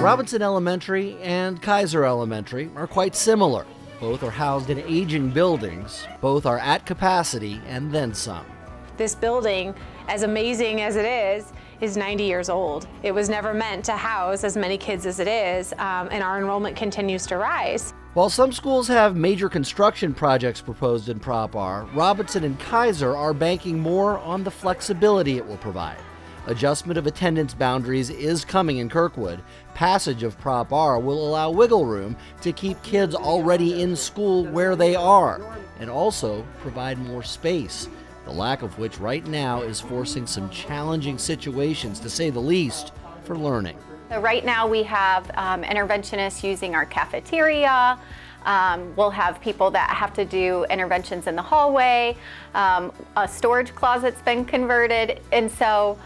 Robinson Elementary and Keysor Elementary are quite similar. Both are housed in aging buildings, both are at capacity and then some. This building, as amazing as it is, is 90 years old. It was never meant to house as many kids as it is, um, and our enrollment continues to rise. While some schools have major construction projects proposed in Prop R, Robinson and Keysor are banking more on the flexibility it will provide. Adjustment of attendance boundaries is coming in Kirkwood. Passage of Prop R will allow wiggle room to keep kids already in school where they are and also provide more space, the lack of which right now is forcing some challenging situations, to say the least, for learning. So right now we have um, interventionists using our cafeteria. Um, we'll have people that have to do interventions in the hallway. Um, a storage closet's been converted. And so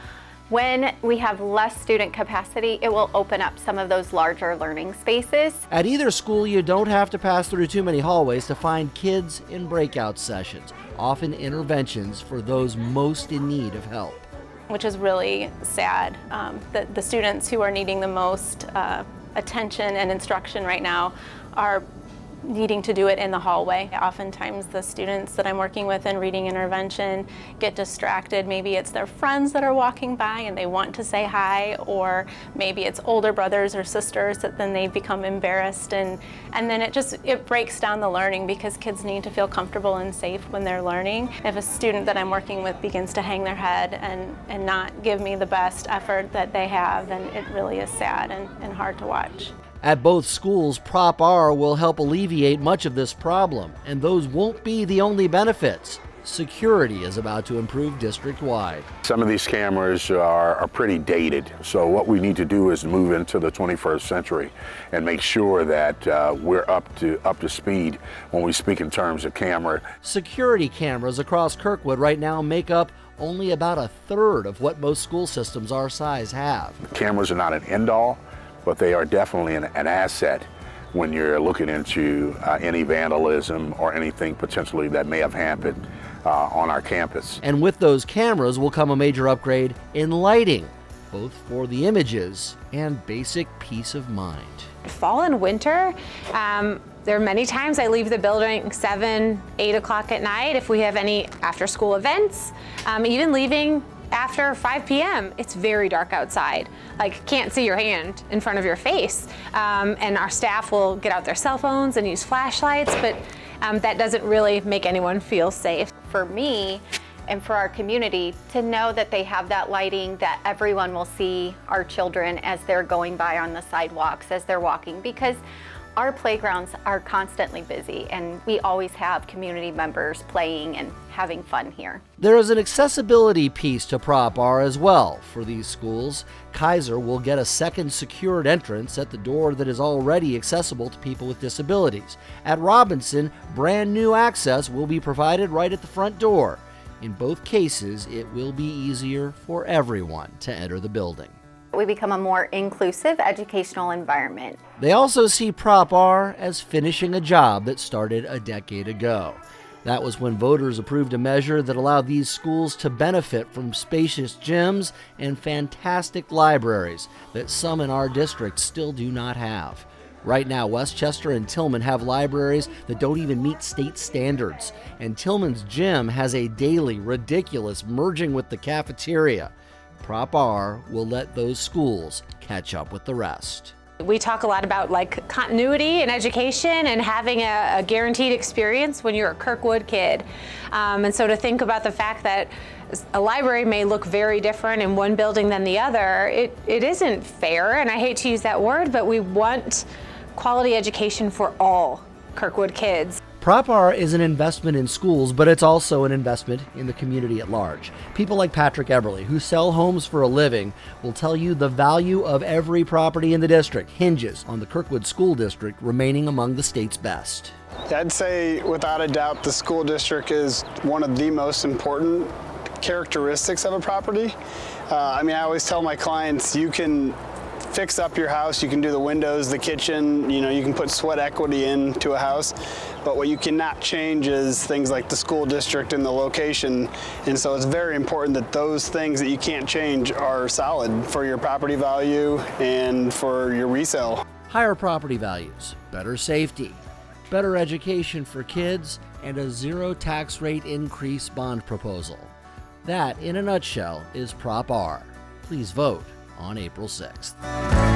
when we have less student capacity, it will open up some of those larger learning spaces. At either school, you don't have to pass through too many hallways to find kids in breakout sessions, often interventions for those most in need of help which is really sad. Um, the, the, students who are needing the most uh, attention and instruction right now are needing to do it in the hallway. Oftentimes the students that I'm working with in reading intervention get distracted. Maybe it's their friends that are walking by and they want to say hi, or maybe it's older brothers or sisters that then they become embarrassed and, and then it just, it breaks down the learning because kids need to feel comfortable and safe when they're learning. If a student that I'm working with begins to hang their head and, and not give me the best effort that they have, then it really is sad and, and hard to watch. At both schools, Prop R will help alleviate much of this problem, and those won't be the only benefits. Security is about to improve district wide. Some of these cameras are, are, pretty dated, so what we need to do is move into the 21st century and make sure that uh, we're up to up to speed when we speak in terms of camera. Security cameras across Kirkwood right now make up only about a third of what most school systems our size have. Cameras are not an end all but they are definitely an, an asset when you're looking into uh, any vandalism or anything potentially that may have happened uh, on our campus. And with those cameras will come a major upgrade in lighting, both for the images and basic peace of mind. Fall and winter, um, there are many times I leave the building 7, 8 o'clock at night if we have any after school events. Um, even leaving after 5 p.m., it's very dark outside. Like, can't see your hand in front of your face. Um, and our staff will get out their cell phones and use flashlights, but um, that doesn't really make anyone feel safe. For me, and for our community to know that they have that lighting that everyone will see our children as they're going by on the sidewalks as they're walking because our playgrounds are constantly busy and we always have community members playing and having fun here. There is an accessibility piece to Prop R as well for these schools. Keysor will get a second secured entrance at the door that is already accessible to people with disabilities. At Robinson, brand new access will be provided right at the front door. In both cases, it will be easier for everyone to enter the building. We become a more inclusive educational environment. They also see Prop R as finishing a job that started a decade ago. That was when voters approved a measure that allowed these schools to benefit from spacious gyms and fantastic libraries that some in our district still do not have. Right now, Westchester and Tillman have libraries that don't even meet state standards, and Tillman's gym has a daily ridiculous merging with the cafeteria. Prop R will let those schools catch up with the rest. We talk a lot about like continuity in education and having a, a guaranteed experience when you're a Kirkwood kid. Um, and so to think about the fact that a library may look very different in one building than the other, it, it isn't fair, and I hate to use that word, but we want quality education for all Kirkwood kids. Prop R is an investment in schools, but it's also an investment in the community at large. People like Patrick Eberly, who sell homes for a living, will tell you the value of every property in the district hinges on the Kirkwood School District remaining among the state's best. I'd say, without a doubt, the school district is one of the most important characteristics of a property. Uh, I mean, I always tell my clients you can fix up your house. You can do the windows, the kitchen, you know, you can put sweat equity into a house. But what you cannot change is things like the school district and the location. And so it's very important that those things that you can't change are solid for your property value and for your resale. Higher property values, better safety, better education for kids, and a zero tax rate increase bond proposal. That, in a nutshell, is Prop R. Please vote on April 6th.